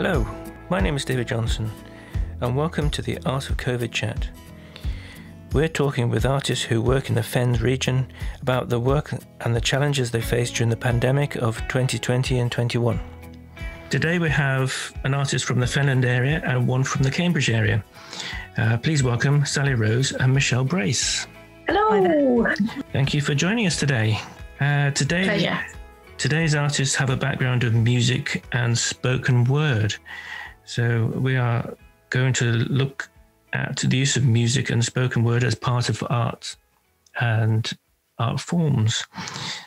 Hello, my name is David Johnson, and welcome to the Art of COVID chat. We're talking with artists who work in the Fens region about the work and the challenges they faced during the pandemic of 2020 and 21. Today we have an artist from the Fenland area and one from the Cambridge area. Uh, please welcome Sally Rose and Michelle Brace. Hello. Thank you for joining us today. Uh, today, Pleasure. Today's artists have a background of music and spoken word. So we are going to look at the use of music and spoken word as part of art and art forms.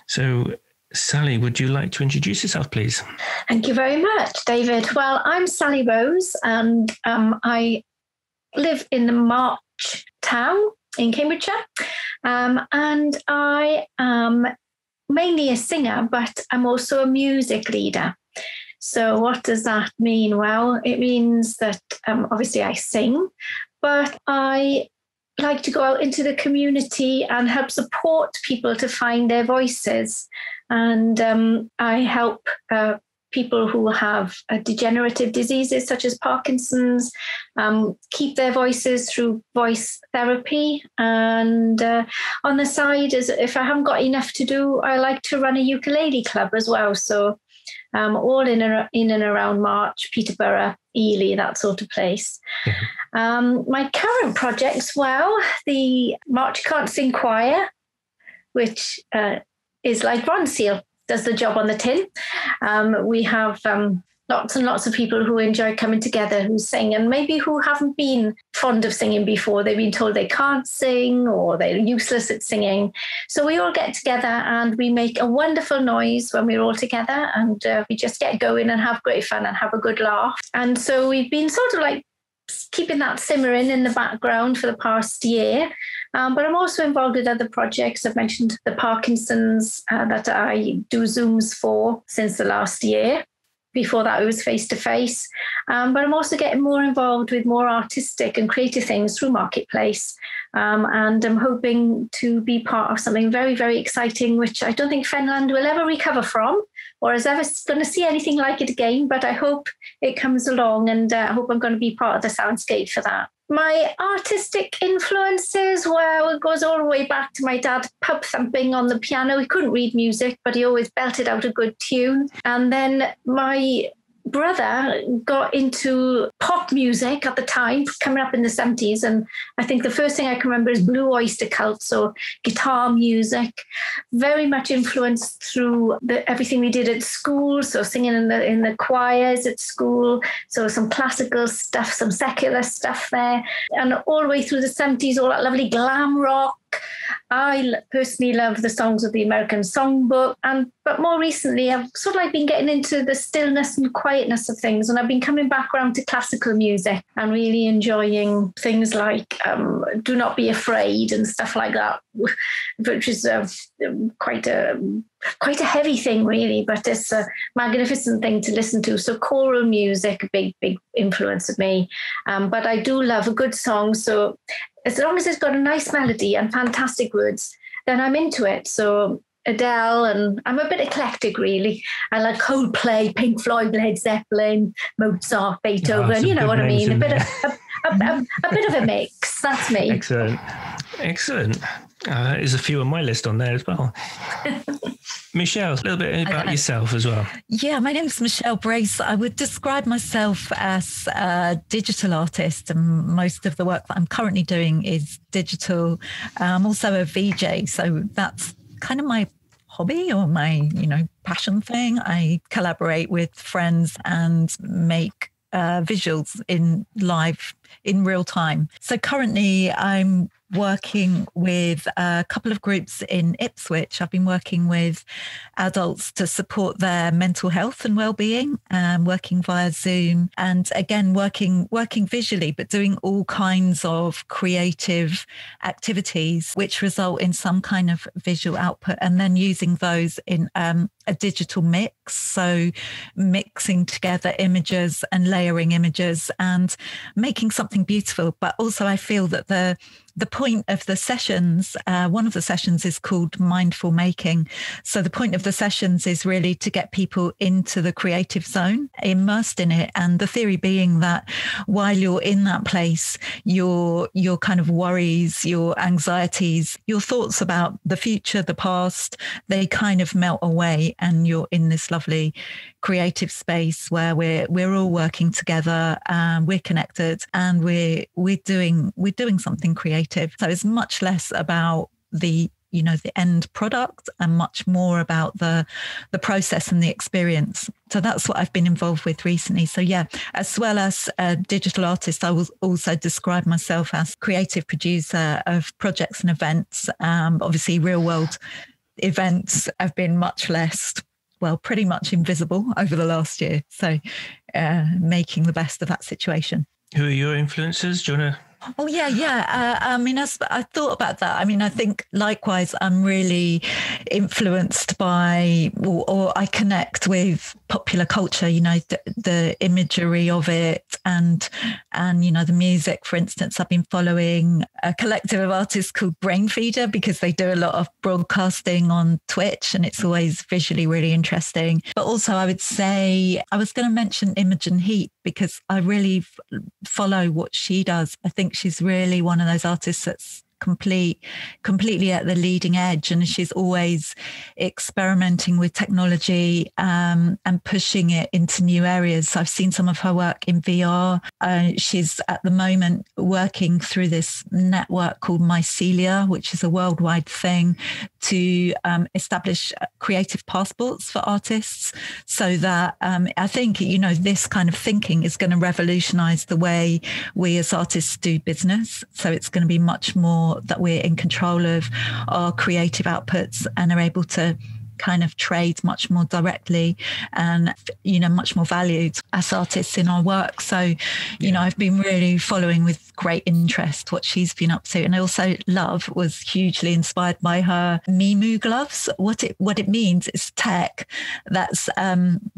So, Sally, would you like to introduce yourself, please? Thank you very much, David. Well, I'm Sally Rose, and um, I live in the March town in Cambridgeshire. Um, and I am mainly a singer, but I'm also a music leader. So, what does that mean? Well, it means that um, obviously I sing, but I like to go out into the community and help support people to find their voices. And um, I help uh, people who have uh, degenerative diseases such as Parkinson's um, keep their voices through voice therapy. And uh, on the side, as if I haven't got enough to do, I like to run a ukulele club as well. So um, all in and, in and around March, Peterborough, Ely, that sort of place. Um, my current projects, well, the March Can't Sing Choir, which uh, is like Ronseal, does the job on the tin. Um, we have um, lots and lots of people who enjoy coming together who sing and maybe who haven't been fond of singing before. They've been told they can't sing or they're useless at singing. So we all get together and we make a wonderful noise when we're all together and uh, we just get going and have great fun and have a good laugh. And so we've been sort of like keeping that simmering in the background for the past year. Um, but I'm also involved with other projects. I've mentioned the Parkinson's uh, that I do Zooms for since the last year. Before that, it was face to face. But I'm also getting more involved with more artistic and creative things through Marketplace. Um, and I'm hoping to be part of something very, very exciting, which I don't think Fenland will ever recover from or is ever going to see anything like it again. But I hope it comes along and uh, I hope I'm going to be part of the soundscape for that. My artistic influences, well, it goes all the way back to my dad pub thumping on the piano. He couldn't read music, but he always belted out a good tune. And then my brother got into pop music at the time, coming up in the 70s. And I think the first thing I can remember is Blue Oyster Cult, so guitar music, very much influenced through the, everything we did at school. So singing in the in the choirs at school. So some classical stuff, some secular stuff there. And all the way through the 70s, all that lovely glam rock. I personally love the songs of the American Songbook, and but more recently, I've sort of like been getting into the stillness and quietness of things, and I've been coming back around to classical music and really enjoying things like um, "Do Not Be Afraid" and stuff like that, which is uh, quite a quite a heavy thing, really, but it's a magnificent thing to listen to. So choral music, a big big influence of me, um, but I do love a good song. So as long as it's got a nice melody and fantastic words, then I'm into it. So Adele, and I'm a bit eclectic, really. I like Coldplay, Pink Floyd, Led Zeppelin, Mozart, Beethoven. Oh, you know what I mean? A bit of a, a, a, a, bit of a mix. That's me. Excellent, excellent. Uh, there's a few on my list on there as well. Michelle, a little bit about uh, yourself as well. Yeah, my name is Michelle Brace. I would describe myself as a digital artist, and most of the work that I'm currently doing is digital. I'm also a VJ, so that's kind of my hobby or my you know passion thing. I collaborate with friends and make uh, visuals in live in real time. So currently, I'm working with a couple of groups in Ipswich. I've been working with adults to support their mental health and well-being, um, working via Zoom, and again working working visually, but doing all kinds of creative activities which result in some kind of visual output, and then using those in um, a digital mix. So mixing together images and layering images and making something beautiful. But also, I feel that the the point of the sessions, uh, one of the sessions is called Mindful Making. So the point of the sessions is really to get people into the creative zone, immersed in it. And the theory being that while you're in that place, your, your kind of worries, your anxieties, your thoughts about the future, the past, they kind of melt away and you're in this lovely creative space where we're we're all working together and we're connected and we're we're doing we're doing something creative. So it's much less about the you know the end product and much more about the the process and the experience. So that's what i've been involved with recently. So yeah as well as a digital artist i will also describe myself as creative producer of projects and events. Um, obviously real world events have been much less well, pretty much invisible over the last year. So, uh, making the best of that situation. Who are your influences? Do you want to Oh yeah, yeah. Uh, I mean, I, I, thought about that. I mean, I think likewise, I'm really influenced by, or, or I connect with popular culture. You know, the, the, imagery of it, and and you know, the music. For instance, I've been following a collective of artists called Brainfeeder because they do a lot of broadcasting on Twitch, and it's always visually really interesting. But also, I would say I was going to mention Imogen Heap because I really f- follow what she does. I think she's really one of those artists that's complete completely at the leading edge and she's always experimenting with technology um, and pushing it into new areas i've seen some of her work in vr uh, she's at the moment working through this network called mycelia which is a worldwide thing to um, establish creative passports for artists so that um, i think you know this kind of thinking is going to revolutionize the way we as artists do business. So it's going to be much more that we're in control of our creative outputs and are able to kind of trade much more directly and you know much more valued as artists in our work. So you yeah. know i've been really following with great interest what she's been up to. And i also love was hugely inspired by her mimu gloves. What it what it means is tech. That's um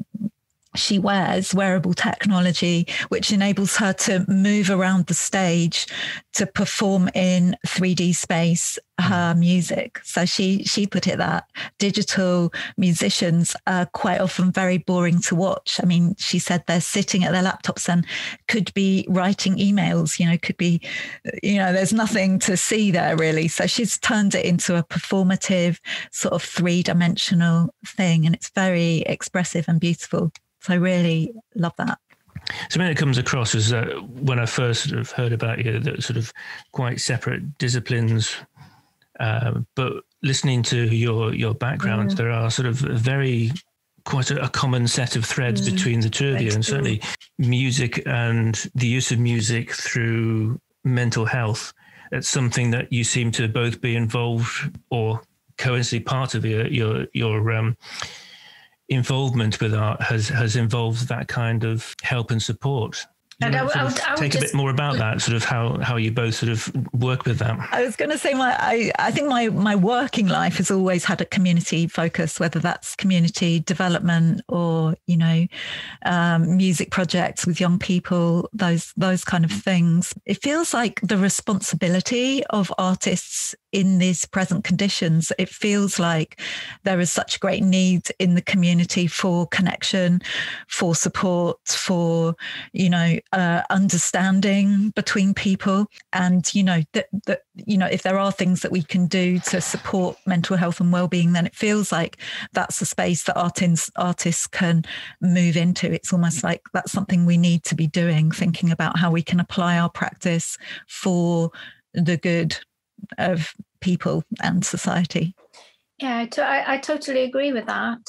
she wears wearable technology, which enables her to move around the stage to perform in 3D space hmm. her music. So she she put it that digital musicians are quite often very boring to watch. I mean, she said they're sitting at their laptops and could be writing emails, you know, could be, you know, there's nothing to see there really. So she's turned it into a performative sort of three-dimensional thing and it's very expressive and beautiful. So I really love that. Something that comes across is that when I first sort of heard about you, that sort of quite separate disciplines. Uh, but listening to your your background, mm. there are sort of very quite a, a common set of threads mm. between the two of you, and certainly music and the use of music through mental health. It's something that you seem to both be involved or coincidentally part of your your your um, involvement with art has has involved that kind of help and support. And I, I, would, I take just, a bit more about that, sort of how how you both sort of work with that. I was going to say my I, I think my my working life has always had a community focus, whether that's community development or you know um, music projects with young people, those those kind of things. It feels like the responsibility of artists in these present conditions, it feels like there is such great need in the community for connection, for support, for, you know, uh, understanding between people. And, you know, that, that, you know, if there are things that we can do to support mental health and well-being, then it feels like that's a space that artists, artists can move into. It's almost like that's something we need to be doing, thinking about how we can apply our practice for the good of people and society. Yeah, I, totally agree with that.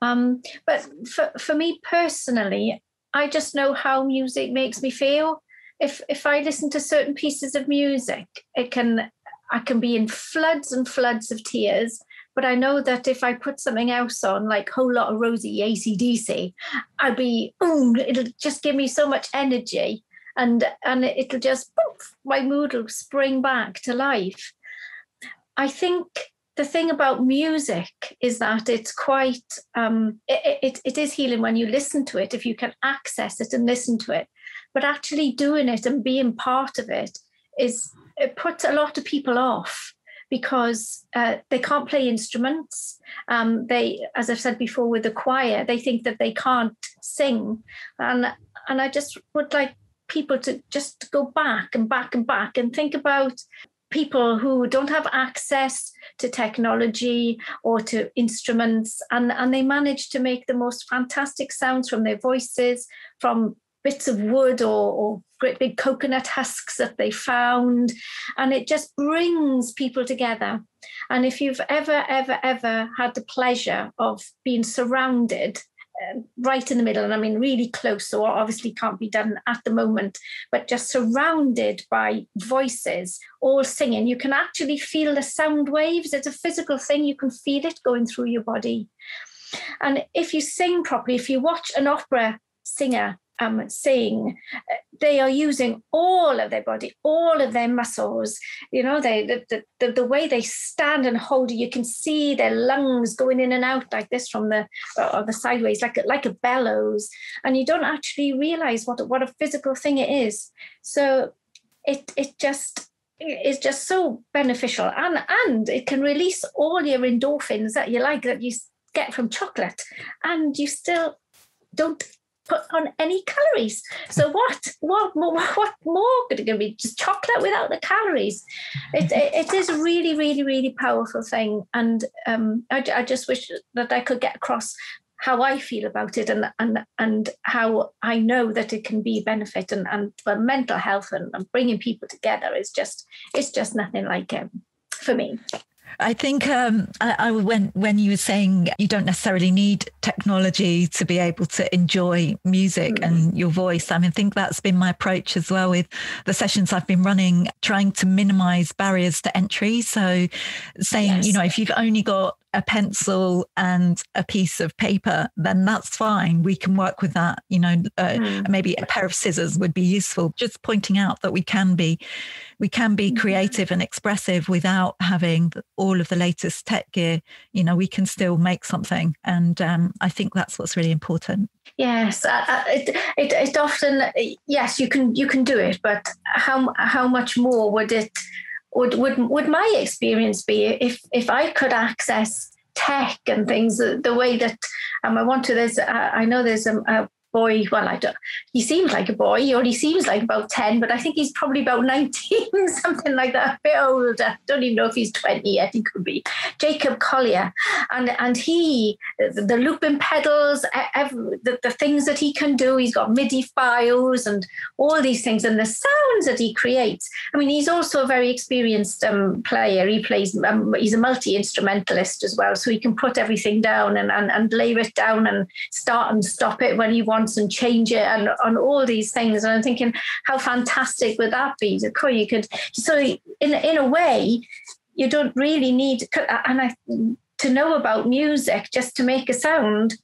Um, but for, for me personally, I just know how music makes me feel. If if I listen to certain pieces of music, it can I can be in floods and floods of tears. But I know that if I put something else on, like Whole Lotta Rosie ACDC, I'd be, ooh, it'll just give me so much energy and and it'll just poof, my mood will spring back to life. I think the thing about music is that it's quite um, it, it, it is healing when you listen to it if you can access it and listen to it but actually doing it and being part of it is it puts a lot of people off because uh, they can't play instruments. Um, they, as I've said before, with the choir, they think that they can't sing, and and I just would like people to just go back and back and back and think about people who don't have access to technology or to instruments and, and they manage to make the most fantastic sounds from their voices from bits of wood or, or, great big coconut husks that they found. And it just brings people together. And if you've ever, ever, ever had the pleasure of being surrounded Um, right in the middle, and I mean really close, so obviously can't be done at the moment, but just surrounded by voices all singing, you can actually feel the sound waves. It's a physical thing, you can feel it going through your body. And if you sing properly, if you watch an opera singer um, sing, they are using all of their body, all of their muscles. You know, they the, the, the way they stand and hold you can see their lungs going in and out like this from the or the sideways, like a, like a bellows, and you don't actually realize what what a physical thing it is. So it it just is just so beneficial and and it can release all your endorphins that you like that you get from chocolate and you still don't put on any calories. So what? What more? What more could it be? Just chocolate without the calories. It, it, it is a really, really, really powerful thing, and um, I, I just wish that I could get across how I feel about it and and and how I know that it can be a benefit and and for mental health and, and bringing people together is just it's just nothing like it for me. I think um, I, I, when when you were saying you don't necessarily need technology to be able to enjoy music mm. and your voice. I mean, I think that's been my approach as well with the sessions I've been running, trying to minimize barriers to entry. So, saying yes. you know, if you've only got a pencil and a piece of paper, then that's fine. We can work with that. You know, uh, mm. maybe a pair of scissors would be useful. Just pointing out that we can be, we can be mm-hmm. creative and expressive without having all of the latest tech gear. You know, we can still make something, and um, I think that's what's really important. Yes, uh, uh it, it it often yes you can you can do it, but how how much more would it would would would my experience be if if I could access tech and things the, the way that um, I want to there's uh, I know there's a, a boy, well, I don't, he seems like a boy, he seems like about 10, but I think he's probably about 19, something like that, a bit older. Don't even know if he's 20 yet, he could be. Jacob Collier. And and he, the, looping pedals, every, the, the things that he can do, he's got MIDI files and all these things, and the sounds that he creates. I mean, he's also a very experienced um, player. He plays, um, he's a multi instrumentalist as well, so he can put everything down and, and, and lay it down and start and stop it when he wants and change it and on all these things. And I'm thinking, how fantastic would that be? Of course, You could so in in a way, you don't really need and I to know about music just to make a sound.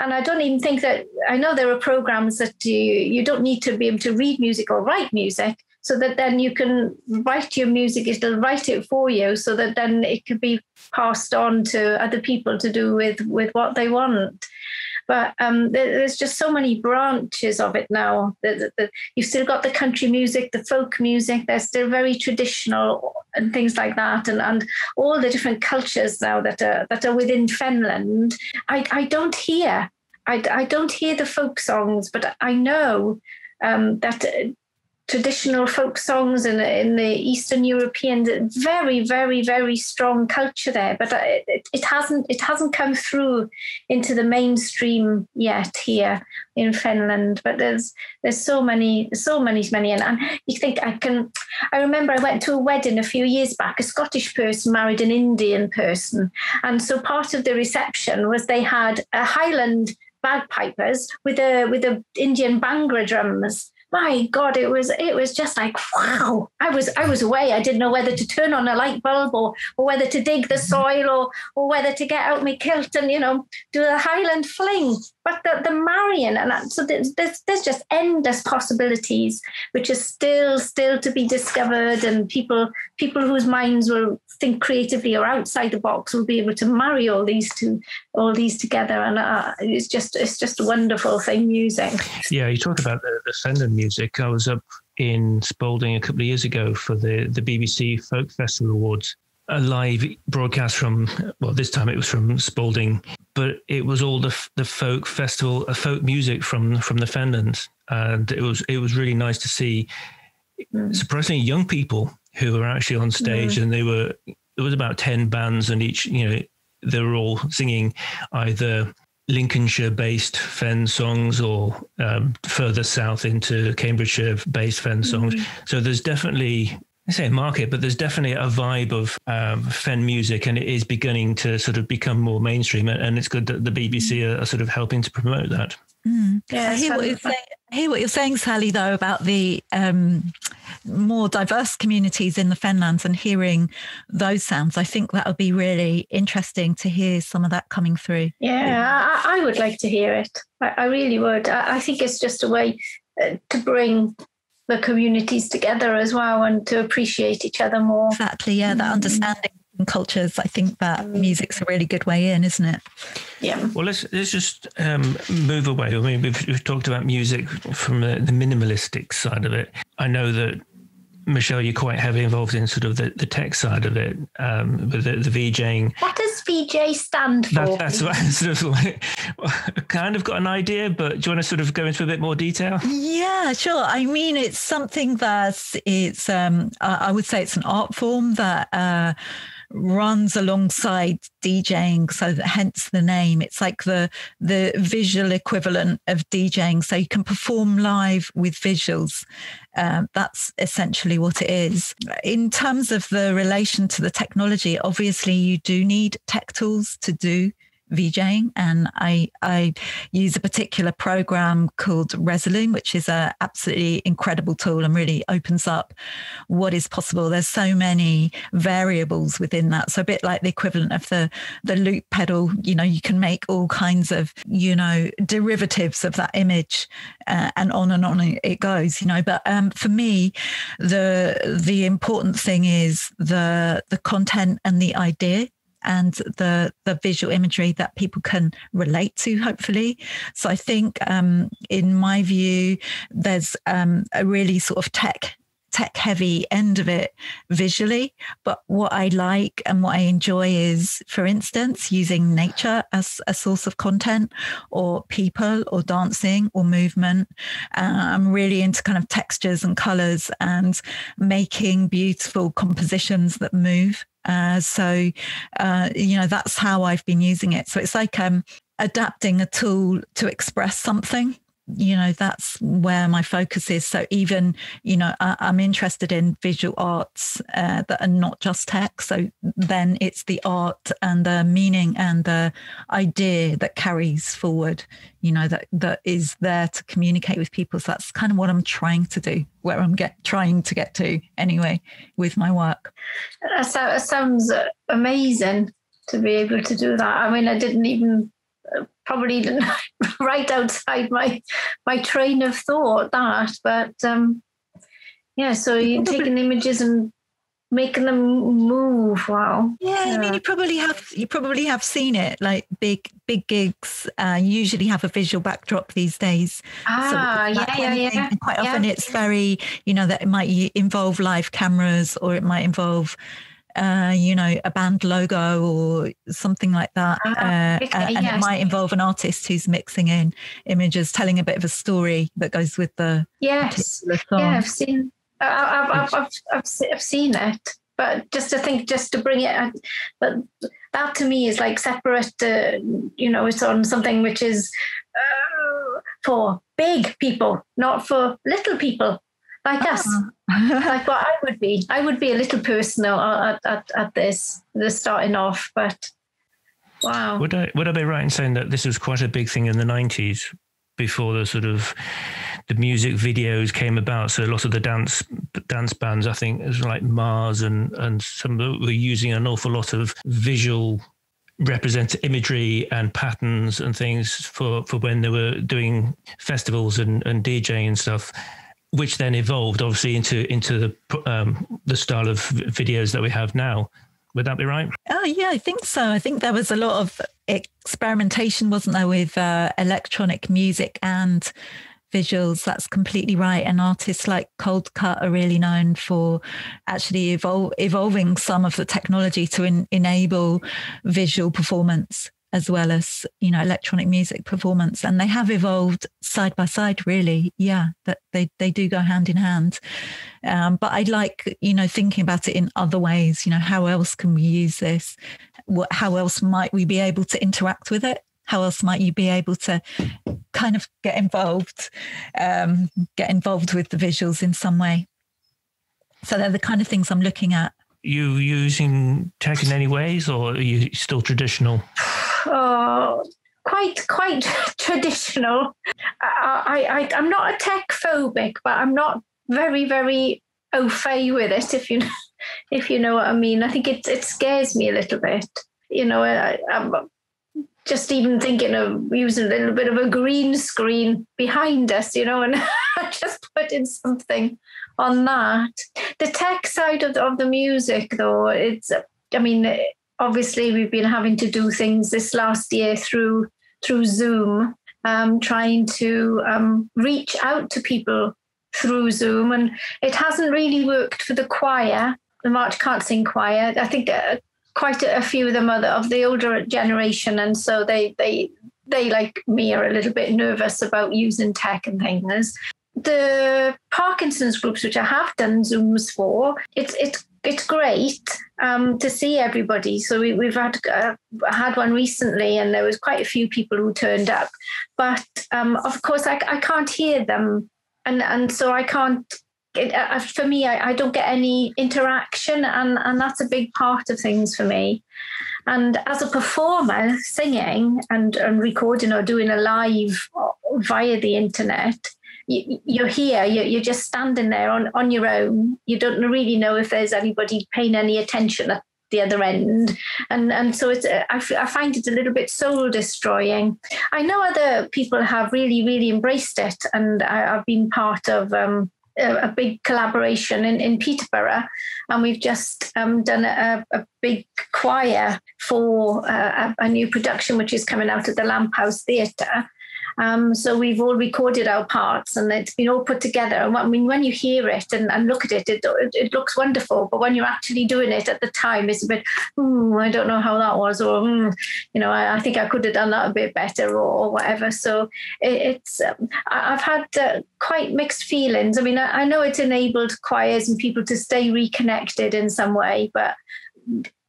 And I don't even think that I know there are programs that you you don't need to be able to read music or write music so that then you can write your music it'll write it for you so that then it can be passed on to other people to do with with what they want but um, there's just so many branches of it now. You've still got the country music, the folk music. They're still very traditional and things like that, and, and all the different cultures now that are that are within Fenland. I, I don't hear I, I don't hear the folk songs, but I know um, that traditional folk songs in, in the Eastern European, very, very, very strong culture there. But uh, it, it hasn't it hasn't come through into the mainstream yet here in Fenland. But there's there's so many, so many, many, and, and you think I can. I remember I went to a wedding a few years back. A Scottish person married an Indian person, and so part of the reception was they had a Highland bagpipers with a with a Indian bhangra drums my god it was it was just like wow. I was i was away. I didn't know whether to turn on a light bulb or, or whether to dig the soil or or whether to get out my kilt and you know do a highland fling but the, the marrying and so there's, there's there's just endless possibilities which are still still to be discovered and people people whose minds will think creatively or outside the box will be able to marry all these two all these together and uh, it's just it's just a wonderful thing music yeah you talk about the, the Fender music I was up in Spalding a couple of years ago for the, the BBC Folk Festival Awards. A live broadcast from, well, this time it was from Spalding, but it was all the the folk festival, uh, folk music from from the Fenlands, and it was it was really nice to see mm. surprisingly young people who were actually on stage, mm. and they were it was about ten bands, and each you know they were all singing either Lincolnshire-based Fen songs or um, further south into Cambridgeshire-based Fen songs. Mm-hmm. So there's definitely I say market, but there's definitely a vibe of um, Fen music, and it is beginning to sort of become more mainstream. And it's good that the BBC are, are sort of helping to promote that. Mm. Yeah, I hear what, saying, I hear what, you're saying, Sally, though, about the um, more diverse communities in the Fenlands and hearing those sounds. I think that would be really interesting to hear some of that coming through. Yeah, I, I would like to hear it. I, I really would. I, I, think it's just a way uh, to bring the communities together as well and to appreciate each other more. Exactly. Yeah, that mm. understanding cultures, I think that mm. music's a really good way in, isn't it? Yeah. Well, let's let's just um, move away. I mean, we've, we've talked about music from the, the minimalistic side of it. I know that Michelle, you're quite heavily involved in sort of the, the tech side of it, um, with the, the VJing. What does VJ stand for? That, that's what I sort of like, kind of got an idea, but do you want to sort of go into a bit more detail? Yeah, sure. I mean, it's something that's it's um, I would say it's an art form that. Uh, runs alongside DJing, so that hence the name. It's like the the visual equivalent of DJing, so you can perform live with visuals. Um, that's essentially what it is. In terms of the relation to the technology, obviously you do need tech tools to do VJing, and I I use a particular program called Resolume, which is a absolutely incredible tool and really opens up what is possible. There's so many variables within that. So a bit like the equivalent of the the loop pedal, you know, you can make all kinds of you know derivatives of that image, uh, and on and on it goes. You know, but um, for me, the the important thing is the the content and the idea and the the visual imagery that people can relate to hopefully so i think um, in my view there's um, a really sort of tech tech heavy end of it visually. But what I like and what I enjoy is, for instance, using nature as a source of content or people or dancing or movement. Uh, I'm really into kind of textures and colors and making beautiful compositions that move. Uh, so, uh, you know, that's how I've been using it. So it's like um, adapting a tool to express something you know that's where my focus is. So even you know I, am interested in visual arts uh, that are not just tech. So then it's the art and the meaning and the idea that carries forward you know that that is there to communicate with people. So that's kind of what i'm trying to do where i'm get trying to get to anyway with my work. So it sounds amazing to be able to do that. I mean i didn't even probably right outside my my train of thought that but um yeah so you're taking images and making them move wow. Yeah, yeah, i mean you probably have you probably have seen it like big big gigs uh, usually have a visual backdrop these days. Ah so yeah yeah yeah and quite often yeah. it's very you know that it might involve live cameras or it might involve uh, you know, a band logo or something like that. Uh, uh, okay, and yes. it might involve an artist who's mixing in images, telling a bit of a story that goes with the yes, yeah, I've seen, I've, I've, I've, I've, I've seen it, but just to think, just to bring it, but that to me is like separate. Uh, you know, it's on something which is uh, for big people, not for little people like us, uh-huh. Like what I would be. I would be a little personal at, at, at this, the starting off, but wow. Would I would I be right in saying that this was quite a big thing in the nineties before the sort of the music videos came about? So a lot of the dance dance bands, I think, was like Mars and and some were using an awful lot of visual represent imagery and patterns and things for for when they were doing festivals and and DJing and stuff which then evolved obviously into into the um, the style of videos that we have now. Would that be right? Oh yeah, I think so. I think there was a lot of experimentation, wasn't there, with uh, electronic music and visuals. That's completely right. And artists like Coldcut are really known for actually evol- evolving some of the technology to enable visual performance as well as you know electronic music performance and they have evolved side by side really yeah that they they do go hand in hand um, but i like you know thinking about it in other ways you know how else can we use this what how else might we be able to interact with it how else might you be able to kind of get involved, um, get involved with the visuals in some way? So they're the kind of things I'm looking at. You using tech in any ways, or are you still traditional? Oh, quite quite traditional. I, I I'm not a tech phobic, but I'm not very very au fait with it. If you if you know what I mean, I think it it scares me a little bit. You know, I, I'm just even thinking of using a little bit of a green screen behind us, you know, and just putting something on that. The tech side of the, of the music, though, it's, I mean, obviously we've been having to do things this last year through through Zoom, um, trying to um, reach out to people through Zoom, and it hasn't really worked for the choir, the March Can't Sing choir. I think uh, quite a, few of them are of the older generation, and so they they they like me are a little bit nervous about using tech and things. The Parkinson's groups, which I have done Zooms for, it's it's it's great um, to see everybody. So we, have had uh, had one recently, and there was quite a few people who turned up. But um, of course, I, I can't hear them, and and so I can't it, uh, for me, I, I, don't get any interaction, and, and that's a big part of things for me. And as a performer, singing and, and recording or doing a live via the internet, you, are here, you're, you're just standing there on, on your own. You don't really know if there's anybody paying any attention at the other end and and so it's uh, I, f- I find it a little bit soul destroying i know other people have really really embraced it and I, have been part of um, a, a big collaboration in, in Peterborough, and we've just um, done a, a, big choir for uh, a, a, new production which is coming out at the Lamp House Theatre. Um, so we've all recorded our parts and it's been all put together. And I mean, when you hear it and, and look at it, it, it looks wonderful. But when you're actually doing it at the time, it's a bit, hmm, I don't know how that was, or hmm, you know, I, I, think I could have done that a bit better, or, or whatever. So it, it's, um, I, have had uh, quite mixed feelings. I mean, I, I know it's enabled choirs and people to stay reconnected in some way, but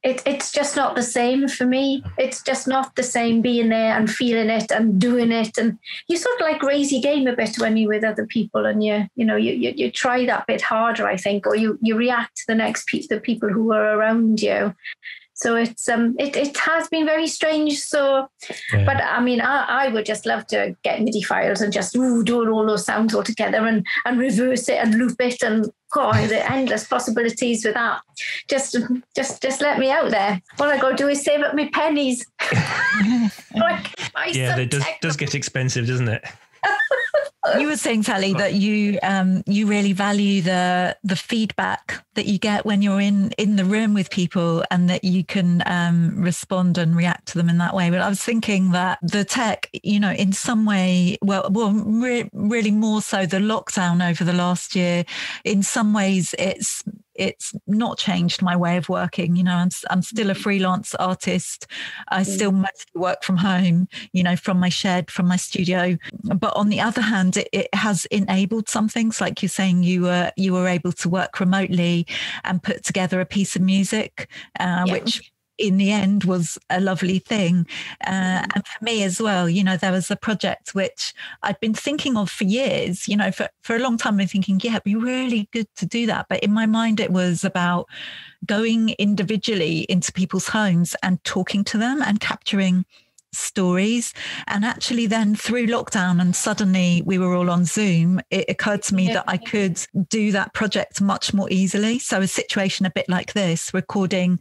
it, it's just not the same for me. It's just not the same being there and feeling it and doing it. And you sort of like raise your game a bit when you're with other people and you, you know, you, you, you try that bit harder, I think, or you, you react to the next pe- the people who are around you. So it's um it, it has been very strange. So, yeah. but I mean, I, I would just love to get MIDI files and just ooh, do all those sounds all together and and reverse it and loop it and oh, the endless possibilities with that. Just just just let me out there. All I got to do is save up my pennies. like, yeah, it does does get expensive, doesn't it? you were saying Sally that you um, you really value the the feedback that you get when you're in in the room with people and that you can um, respond and react to them in that way. But I was thinking that the tech you know in some way well well re- really more so the lockdown over the last year in some ways it's it's not changed my way of working. You know, I'm, I'm still a mm. freelance artist. I mm. still mostly work from home, you know, from my shed, from my studio. But on the other hand, it, it has enabled some things, like you're saying, you were you were able to work remotely and put together a piece of music, uh, yeah. which in the end was a lovely thing. Uh, mm. and for me as well, you know, there was a project which I'd been thinking of for years, you know, for, for a long time, I'm thinking, yeah, it'd be really good to do that. But in my mind, it was about going individually into people's homes and talking to them and capturing stories. And actually, then through lockdown, and suddenly we were all on Zoom, it occurred to me yeah. that I could do that project much more easily. So, a situation a bit like this, recording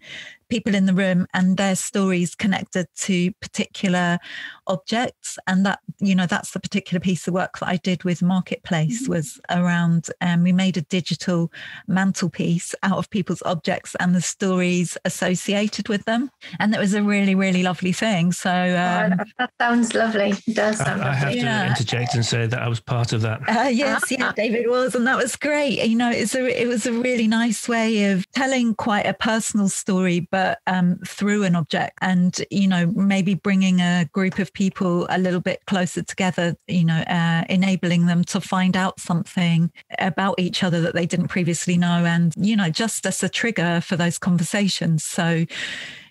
people in the room and their stories connected to particular objects. And that you know that's the particular piece of work that i did with marketplace mm-hmm. was around um, we made a digital mantelpiece out of people's objects and the stories associated with them. And that was a really really lovely thing. So um, oh, that sounds lovely. It does sound I, I have yeah. to interject and say that i was part of that. Uh, yes yeah david was and that was great. You know it's a it was a really nice way of telling quite a personal story but um, through an object and you know maybe bringing a group of people a little bit closer together, you know, uh, enabling them to find out something about each other that they didn't previously know. And, you know, just as a trigger for those conversations. So,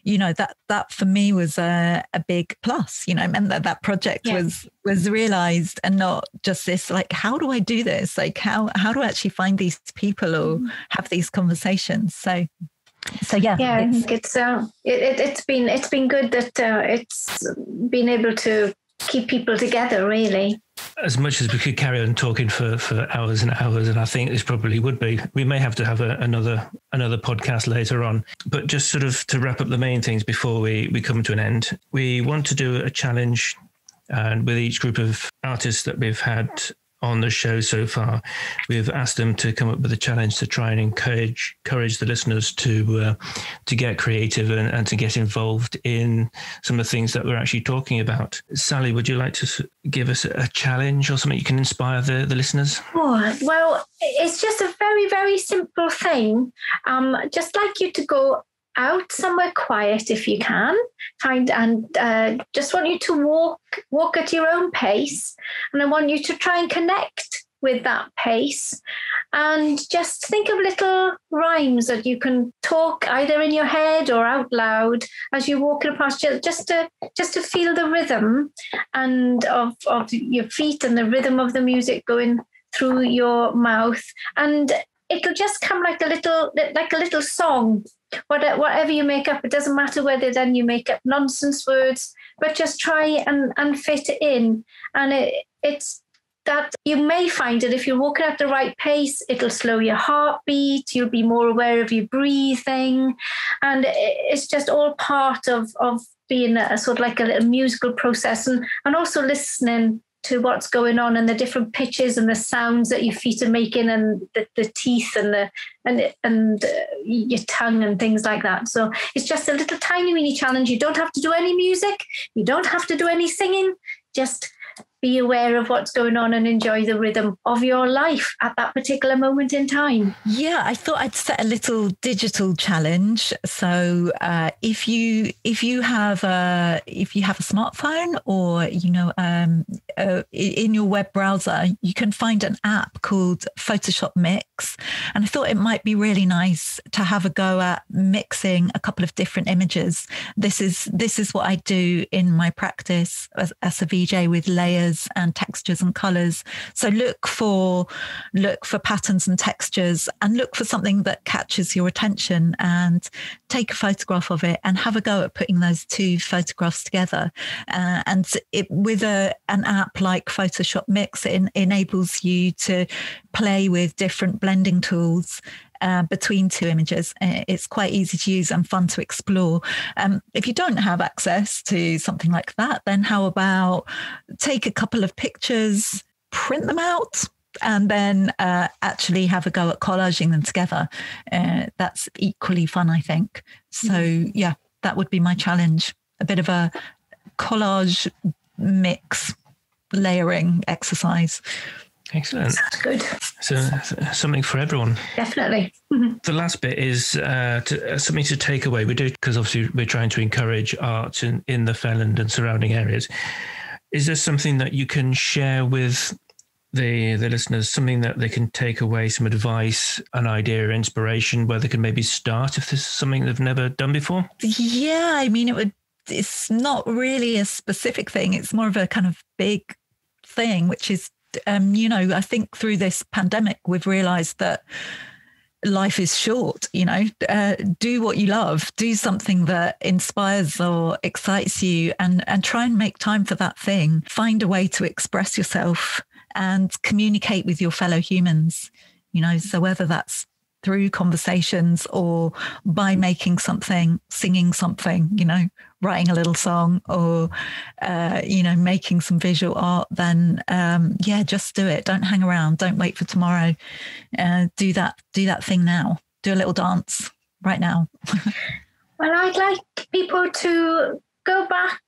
you know that that for me was a, a big plus you know meant that that project yeah. was was realized and not just this like how do i do this like how how do i actually find these people or mm. have these conversations so so yeah yeah i think it's uh, it, it, has been it's been good that uh, it's been able to keep people together really as much as we could carry on talking for, for hours and hours, and I think this probably would be. We may have to have a, another another podcast later on. But just sort of to wrap up the main things before we, we come to an end, we want to do a challenge and with each group of artists that we've had on the show so far, we've asked them to come up with a challenge to try and encourage encourage the listeners to uh, to get creative and, and, to get involved in some of the things that we're actually talking about. Sally, would you like to give us a challenge or something you can inspire the, the listeners? Oh, well, it's just a very very simple thing. Um, just like you to go out somewhere quiet if you can find and uh, just want you to walk walk at your own pace and i want you to try and connect with that pace. And just think of little rhymes that you can talk either in your head or out loud as you're walking past just to just to feel the rhythm and of, of your feet and the rhythm of the music going through your mouth. And it'll just come like a little like a little song Uh, whatever you make up it doesn't matter whether then you make up nonsense words but just try and and fit it in. And it, it's that you may find that if you're walking at the right pace it'll slow your heartbeat you'll be more aware of your breathing. And it's just all part of of being a, a sort of like a little musical process and and also listening to what's going on and the different pitches and the sounds that your feet are making and the, the teeth and the and and uh, your tongue and things like that. So it's just a little tiny mini challenge. You don't have to do any music. You don't have to do any singing. Just be aware of what's going on and enjoy the rhythm of your life at that particular moment in time. Yeah, I thought I'd set a little digital challenge. So uh, if you if you have a if you have a smartphone or you know um, uh, in your web browser, you can find an app called Photoshop Mix, and I thought it might be really nice to have a go at mixing a couple of different images. This is this is what I do in my practice as, as a VJ with layers layers and textures and colors. So look for look for patterns and textures and look for something that catches your attention and take a photograph of it and have a go at putting those two photographs together. Uh, and it, with a, an app like Photoshop Mix, it enables you to play with different blending tools uh, between two images. Uh, it's quite easy to use and fun to explore. Um, if you don't have access to something like that, then how about take a couple of pictures, print them out, and then uh, actually have a go at collaging them together. Uh, that's equally fun, I think. So, mm-hmm. yeah, that would be my challenge. A bit of a collage mix layering exercise. Excellent. That's good. So something for everyone. Definitely. The last bit is uh, to, uh, something to take away. We do because obviously we're trying to encourage art in, in the Fenland and surrounding areas. Is there something that you can share with the the listeners? Something that they can take away, some advice, an idea, inspiration, where they can maybe start if this is something they've never done before. Yeah, I mean, it would. It's not really a specific thing. It's more of a kind of big thing, which is um, you know, I think through this pandemic, we've realized that life is short you know. Uh, do what you love. Do something that inspires or excites you and and try and make time for that thing. Find a way to express yourself and communicate with your fellow humans you know. So whether that's through conversations or by making something, singing something, you know, writing a little song or, uh, you know, making some visual art, then um, yeah, just do it. Don't hang around. Don't wait for tomorrow. Uh, do that. Do that thing now. Do a little dance right now. well, I'd like people to go back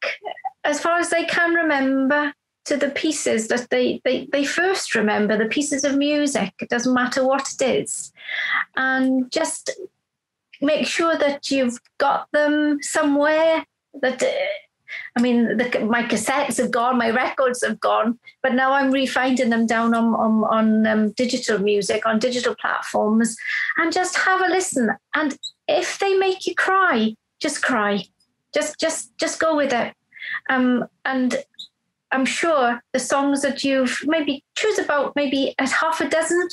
as far as they can remember to the pieces that they, they, they first remember, the pieces of music. It doesn't matter what it is. And just make sure that you've got them somewhere that. Uh, I mean, the, my cassettes have gone, my records have gone, but now I'm refinding them down on on, on um, digital music on digital platforms, and just have a listen. And if they make you cry, just cry, just just just go with it. Um, and I'm sure the songs that you've maybe choose about maybe a half a dozen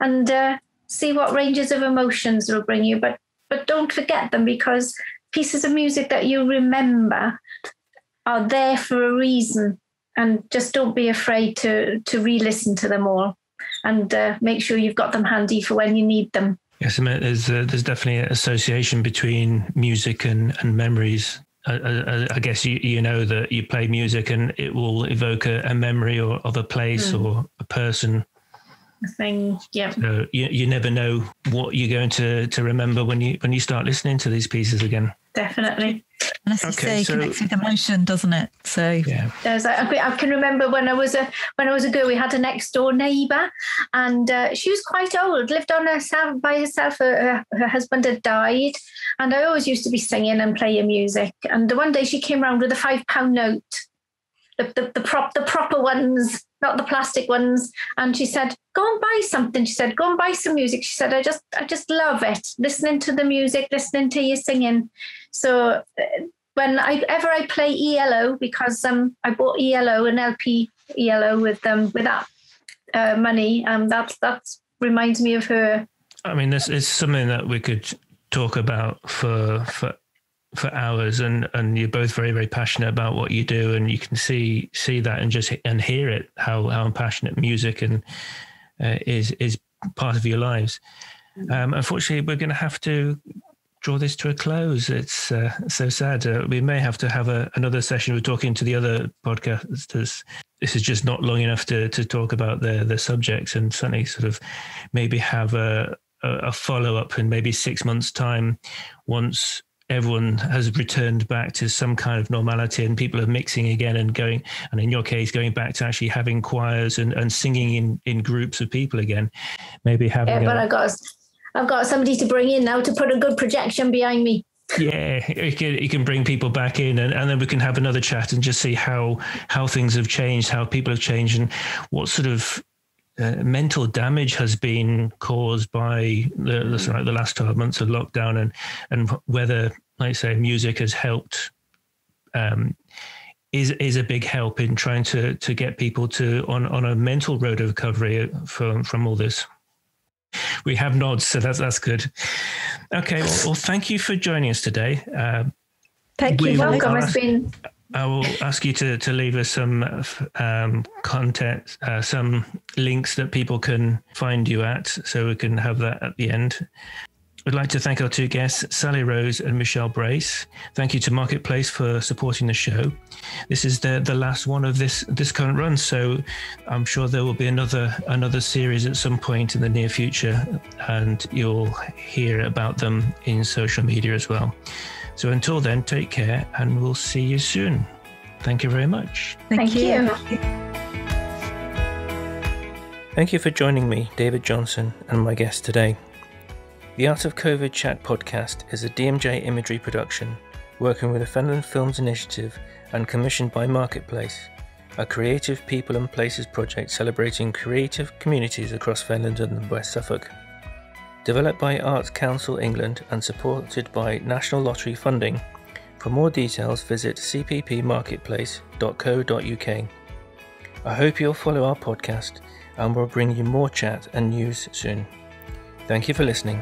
and uh, see what ranges of emotions will bring you. But but don't forget them because pieces of music that you remember are there for a reason. And just don't be afraid to to re-listen to them all, and uh, make sure you've got them handy for when you need them. Yes, there's uh, there's definitely an association between music and, and memories I, I, guess you, you know that you play music and it will evoke a, a memory or of a place mm. or a person. A thing, yeah. So you, you never know what you're going to, to remember when you when you start listening to these pieces again. Definitely. And as you okay, say, so, connects with emotion, doesn't it? So yeah, there's. I can remember when I was a when I was a girl, we had a next door neighbour, and uh, she was quite old, lived on herself by herself. Her, her, husband had died, and I always used to be singing and playing music. And one day she came round with a five pound note, the the, the prop the proper ones, not the plastic ones. And she said, "Go and buy something." She said, "Go and buy some music." She said, "I just I just love it, listening to the music, listening to you singing." So uh, when I ever I play ELO because um I bought ELO an LP ELO with um with that uh, money um that that reminds me of her. I mean, this is something that we could talk about for for for hours and and you're both very very passionate about what you do and you can see see that and just and hear it how how passionate music and uh, is is part of your lives mm. um, unfortunately we're going to have to draw this to a close. It's uh, so sad. Uh, we may have to have a, another session. We're talking to the other podcasters. This is just not long enough to to talk about the the subjects, and certainly sort of maybe have a a follow up in maybe six months' time, once everyone has returned back to some kind of normality and people are mixing again and going and in your case going back to actually having choirs and, and singing in in groups of people again maybe having yeah, but I got I've got somebody to bring in now to put a good projection behind me. Yeah, it can, it can bring people back in, and, and then we can have another chat and just see how how things have changed, how people have changed, and what sort of uh, mental damage has been caused by the, the, the last 12 months of lockdown and and whether like I say music has helped um, is is a big help in trying to to get people to on on a mental road of recovery from from all this we have nods, so that's that's good. Okay, well, well thank you for joining us today. Uh, thank you. Welcome. It's been. I will ask you to to leave us some um, content, uh, some links that people can find you at, so we can have that at the end. I'd like to thank our two guests, Sally Rose and Michelle Brace. Thank you to Marketplace for supporting the show. This is the the last one of this this current run, so I'm sure there will be another another series at some point in the near future, and you'll hear about them in social media as well. So until then, take care, and we'll see you soon. Thank you very much. Thank, Thank you. you. Thank you for joining me, David Johnson, and my guest today. The Art of COVID Chat podcast is a DMJ imagery production, working with the Fenland Films Initiative and commissioned by Marketplace, a creative people and places project celebrating creative communities across Fenland and West Suffolk. Developed by Arts Council England and supported by National Lottery funding. For more details, visit cppmarketplace.co.uk. I hope you'll follow our podcast and we'll bring you more chat and news soon. Thank you for listening.